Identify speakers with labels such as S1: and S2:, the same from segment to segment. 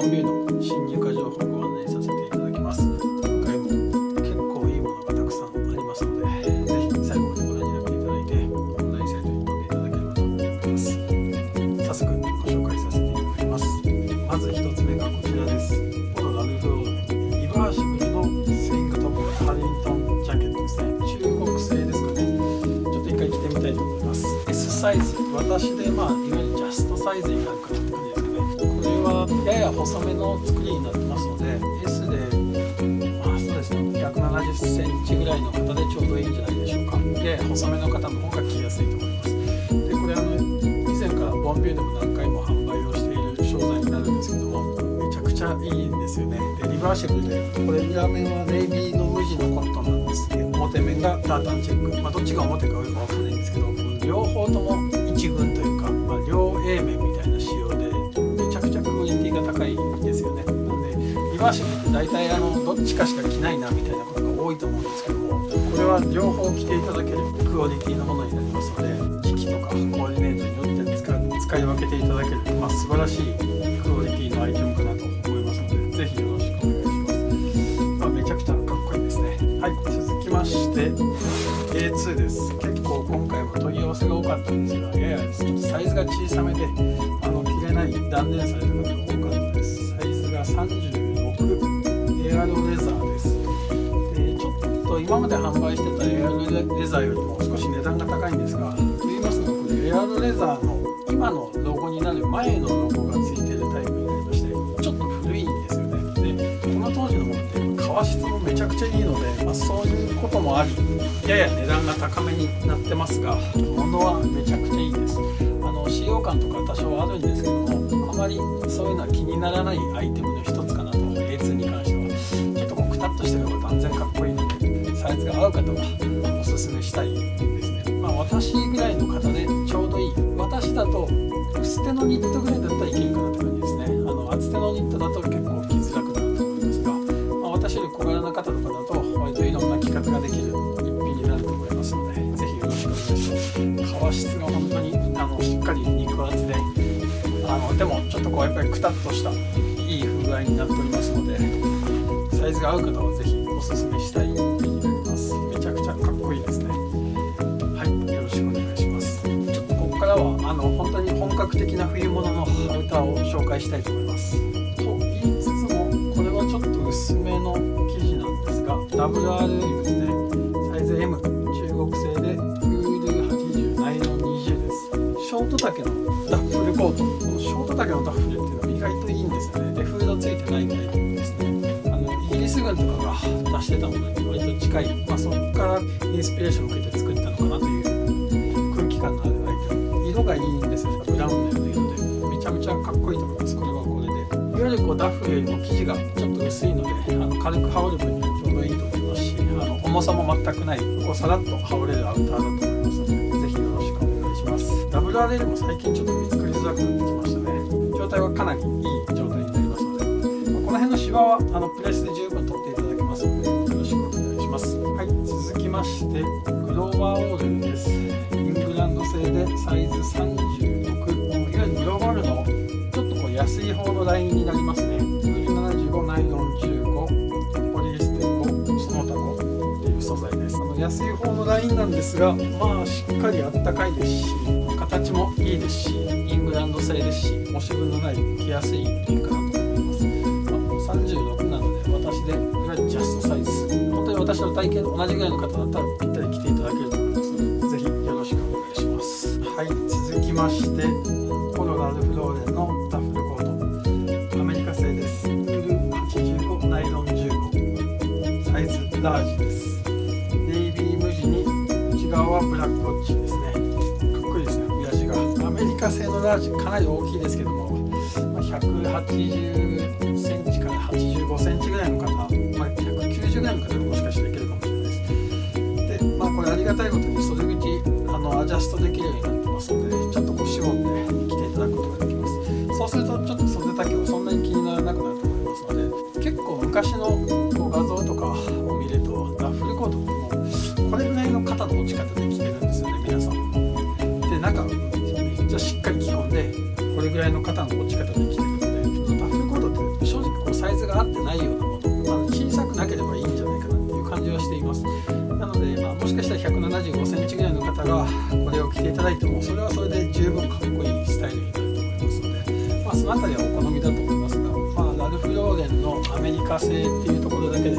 S1: ボンビューの新入荷情報をご案内させていただきます。今回も結構いいものがたくさんありますのでぜひ最後までご覧になっていただいてオンラインサイトに飛んでいただければと思います。早速ご紹介させていただきます。まず一つ目がこちらです。このラルフローレリバーシブルのスイングトップハリントンジャケットですね。中国製ですかね。ちょっと一回着てみたいと思います。S サイズ。私でまあいわゆるジャストサイズになるかなって感じですかねはやや細めの作りになってますので S でまあそうですね170センチぐらいの方でちょうどいいんじゃないでしょうか。やや細めの方の方が着やすいと思います。でこれあの以前からボンビューでも何回も販売をしている商材になるんですけどもめちゃくちゃいいんですよね。でリバーシブルでこれ裏面はネイビーの無地のコットンなんです。けど表面がタータンチェック、まあ、どっちが表か上かわかんないんですけど両方とも一軍というか、まあ、両 A 面みたいな仕様でリバーシブルって大体あのどっちかしか着ないなみたいなことが多いと思うんですけどもこれは両方着ていただけるクオリティのものになりますので時期とかコーディネートによって使使い分けていただける、まあ、素晴らしいクオリティのアイテムかなと思いますのでぜひよろしくお願いします、まあ、めちゃくちゃかっこいいですねはい続きまして A2 です。結構今回も問い合わせが多かったんですがややちょっとサイズが小さめであの着れない断念された方が多かったです。サイズが36今まで販売してたエアロレザーよりも少し値段が高いんですがと言いますのこれエアロレザーの今のロゴになる前のロゴがついてるタイプになりましてちょっと古いんですよね。でこの当時のものって革質もめちゃくちゃいいので、まあ、そういうこともありやや値段が高めになってますが物はめちゃくちゃいいです。あの使用感とか多少あるんですけどもあまりそういうのは気にならないアイテムの一つかなと A2 に関しては。ちょっとこうくたっとしてる方が断然かっこいいサイズが合う方はおすすめしたいですね。まあ私ぐらいの方でちょうどいい。私だと薄手のニットぐらいだったらいけるかなって感じですね。あの厚手のニットだと結構着づらくなると思いますが、まあ、私より小柄な方とかだと割といろんな着方ができる一品になると思いますのでぜひよろしくお願いします。革質が本当にあのしっかり肉厚であのでもちょっとこうやっぱりくたっとしたいい風合いになっておりますのでサイズが合う方はぜひおすすめしたい。格的な冬物のアウターを紹介したいと思います。がいいんですブラウンの色でめちゃめちゃかっこいいと思います。これはこれで。いわゆるこうダフよりも生地がちょっと薄いのであの軽く羽織る分にはちょうどいいと思いますしあの重さも全くないこうさらっと羽織れるアウターだと思いますのでぜひよろしくお願いします。WRL も最近ちょっと見つかりづらくなってきましたね。状態はかなりいい状態になりますので、まあこの辺のシワはあのプレスで十分取っていただけますのでよろしくお願いします。はい続きましてグローバーオールです。製でサイズ36いわゆるグローバルのちょっとこう安い方のラインになりますね。ウール75ナイロン15ポリエステル5その他5っていう素材ですあの安い方のラインなんですがまあしっかりあったかいですし形もいいですしイングランド製ですし申し分のない着やすい一品かなと思います、まあ、36なので私でいわゆるジャストサイズ。本当に私の体型と同じぐらいの方だったらぴったり着ていただけるとはい続きましてポロラルフローレンのダッフルコートアメリカ製です。ウール85ナイロン15サイズラージです。ネイビー無地に内側はブラックウォッチですね。かっこいいですね裏地が。アメリカ製のラージかなり大きいですけどもまあ180センチから85センチぐらいの方、まあ、190ぐらいの方がもしかしたらいけるかもしれないです。でまあこれありがたいことに袖口あのアジャストできるようになってますのでちょっとこう絞って着ていただくことができます。そうするとちょっと袖丈もそんなに気にならなくなると思いますので結構昔の画像とかを見るとダッフルコートもこれぐらいの肩の落ち方その辺りはお好みだと思いますが、まあ、ラルフ・ローレンのアメリカ製っていうところだけで、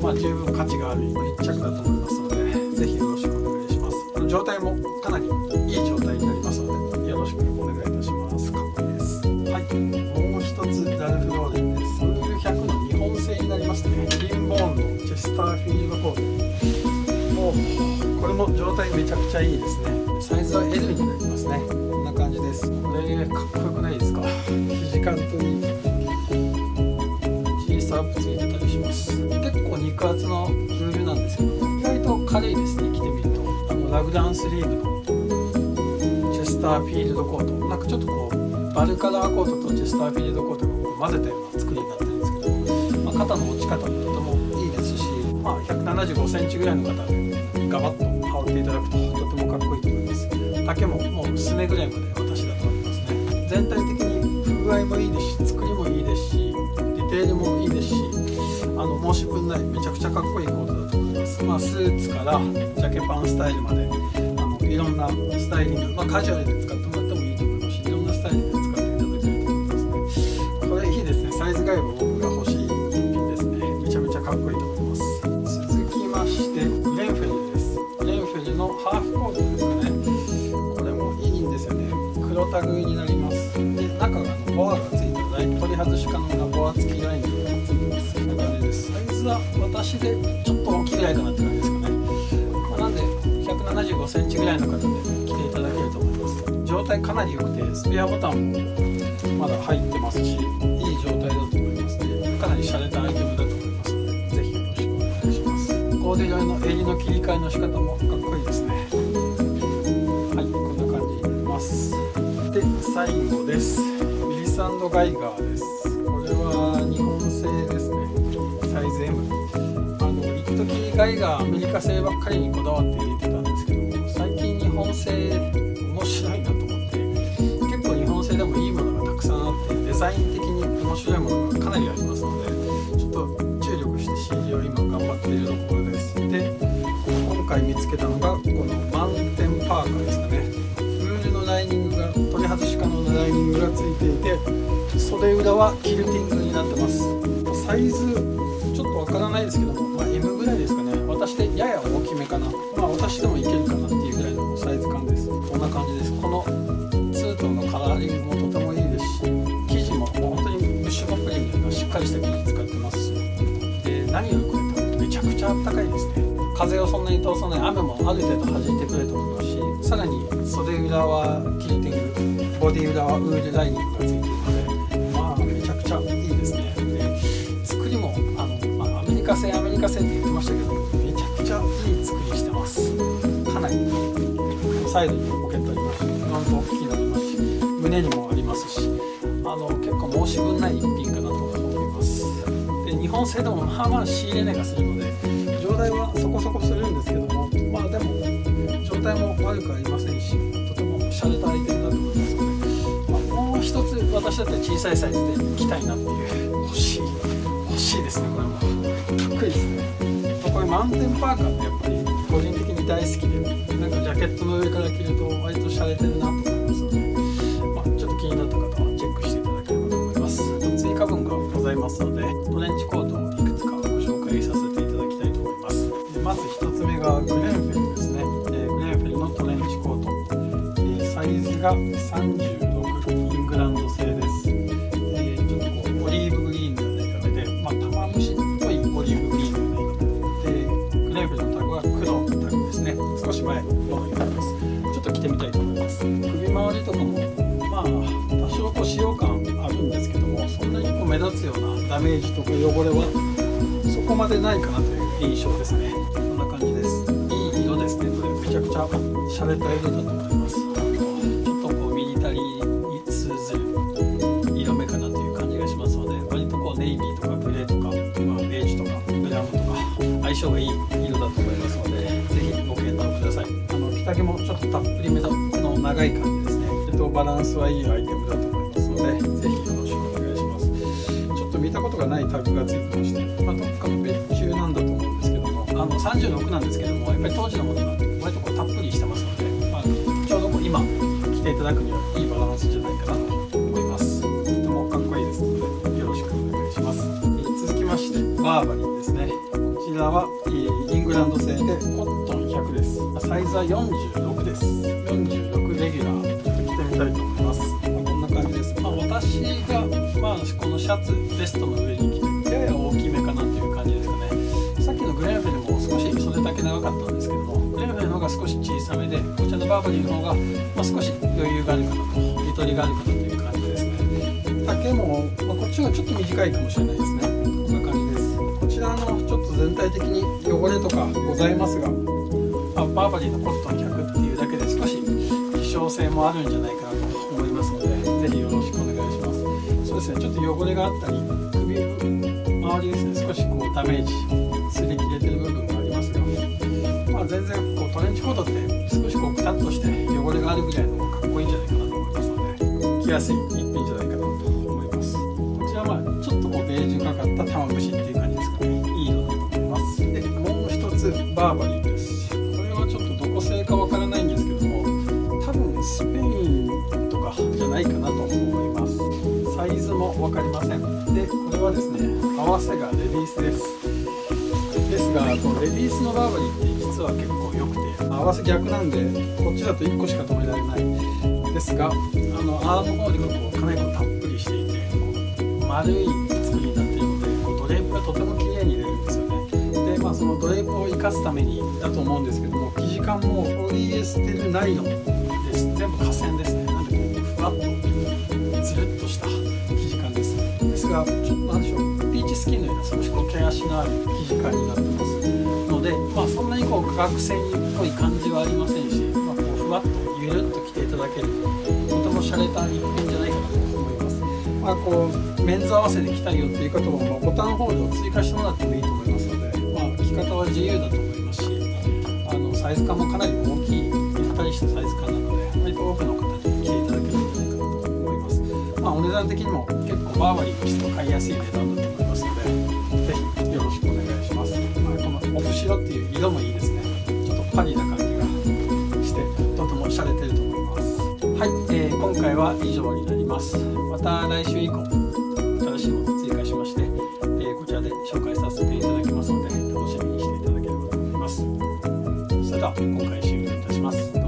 S1: まあ、十分価値がある一着だと思いますので是非よろしくお願いします。状態もかなりいい状態になりますのでよろしくお願いいたします。かっこい。いですはいもう一つラルフ・ローレンです。ウール100の日本製になりますね。リンボーンのチェスターフィールドコートこれも状態めちゃくちゃいいですね。サイズは L になりますね。こんな感じです。これかっこよくないですか？肘カットにタープついてたりします。結構肉厚のウールなんですけど意外と軽いですね着てみると。あのラグダウンスリーブのチェスターフィールドコート。なんかちょっとこうバルカラーコートとチェスターフィールドコートが混ぜたような作りになってるんですけど、まあ、肩の落ち方もとてもいいですし、まあ、175センチぐらいの方でガバッと羽織っていただくととてもかっこいいと思います丈ももうすねぐらいまで私だと思いますね。全体的に風合いもいいですし作りもいいですしディテールもいいですしあの申し分ないめちゃくちゃかっこいいコートだと思います。まあスーツからジャケパンスタイルまであのいろんなスタイリング、まあ、カジュアルで5センチぐらいの方で着ていただけると思います。状態かなり良くてスペアボタンもまだ入ってますしいい状態だと思います。ねかなり洒落たアイテムだと思いますのでぜひよろしくお願いします。コーデュロイの襟の切り替えの仕方もかっこいいですね。はいこんな感じになります。で最後です。ウィリスガイガーです。これは日本製ですね。サイズ M あの一時ガイガーアメリカ製ばっかりにこだわって入れてたん本製面白いなと思って結構日本製でもいいものがたくさんあってデザイン的に面白いものがかなりありますのでちょっと注力して CG を今頑張っているところです。で今回見つけたのがこのマウンテンパーカーですかね。ウールのライニングが取り外し可能なライニングがついていて袖裏はキルティングになってます。サイズちょっとわからないですけども、まあ、M ぐらいですかね。私でやや大きめかな。まあ私でもいけるかな。ですね風をそんなに通さない雨もある程度弾いてくれると思いますしさらに袖裏はキルティングボディ裏はウールライニングがついているのでまあめちゃくちゃいいですねで作りもあの、まあ、アメリカ製アメリカ製って言ってましたけどめちゃくちゃいい作りしてますかなりサイドにポケットありますしフロント大きいのありますし胸にもありますしあの結構申し分ない一品かなと思いますで日本製でもまあまあ仕入れ値がするのでそこするんですけどもまあでも状態も悪くありませんしとても洒落たアイテムだと思います。ので、まあ、もう一つ私だったら小さいサイズで着たいなっていう欲しい欲しいですねこれもかっこいいですねこれマウンテンパーカーってやっぱり個人的に大好きでなんかジャケットの上から着ると割と洒落てるなとメージとか汚れはそこまでないかなという印象ですね。こんな感じです。いい色ですね。これめちゃくちゃ洒落た色だと思います。あのちょっとこうミリタリーに通ずる色目かなという感じがしますので割とこうネイビーとかグレーとか、まあ、ベージュとかブラウンとか相性がいい色だと思いますのでぜひご検討ください。あの着丈もちょっとたっぷりめの長い感じですね。えっとバランスはいいアイテムことがないタグがついてまして、まあ、どっかの別注なんだと思うんですけどもあの36なんですけどもやっぱり当時のものが割とこうたっぷりしてますので、まあ、今着ていただくにはいいバランスじゃないかなと思います。とてもかっこいいです。のでよろしくお願いします。続きましてバーバリーですね。こちらはイングランド製でコットン100です。サイズは46です。46レギュラー。シャツベストの上に着てやや大きめかなという感じですかね。さっきのグレーフェルも少し袖丈長かったんですけどもグレーフェルの方が少し小さめでこちらのバーバリーの方が、まあ、少し余裕があるかなとゆとりがあるかなという感じですね。丈も、まあ、こっちがちょっと短いかもしれないですね。こんな感じです。こちらのちょっと全体的に汚れとかございますがあバーバリーのコットン100っていうだけで少し希少性もあるんじゃないかなですね。ちょっと汚れがあったり首周りですね少しこうダメージ擦り切れてる部分がありますがまあ全然こうトレンチコートって少しこうクタッとして汚れがあるぐらいのがかっこいいんじゃないかなと思いますので着やすいはですね合わせがレディースです。ですがこのレディースのバーバリーって実は結構良くて合わせ逆なんでこっちだと1個しか止められない。ですがあのアームホールがこうかなりたっぷりしていて丸い作りになっているのでこうドレープがとても綺麗に出るんですよね。でまあそのドレープを生かすためにだと思うんですけども生地感もポリエステルナイロンです。全部河川です。がちょっと何でしょうピーチスキンのような少しこう毛足のある生地感になってますのでまあそんなにこう化学繊維っぽい感じはありませんし、まあ、こうふわっとゆるっと着ていただけるととても洒落た一品じゃないかなと思います。まあこうメンズ合わせで着たいよっていう方も、ま、ボタンホールを追加してもらってもいいと思いますので、まあ、着方は自由だと思いますしあのサイズ感もかなり大きいゆったりしたサイズ感なので割と多くの方に着ていただける段的にも結構バーバリーとして買いやすい値段だと思いますのでぜひよろしくお願いします、まあ、このオフ白っていう色もいいですね。ちょっとパリな感じがしてとても洒落てると思います。はい、えー、今回は以上になります。また来週以降新しいものを追加しまして、えー、こちらで紹介させていただきますので楽しみにしていただければと思います。それでは今回終了いたします。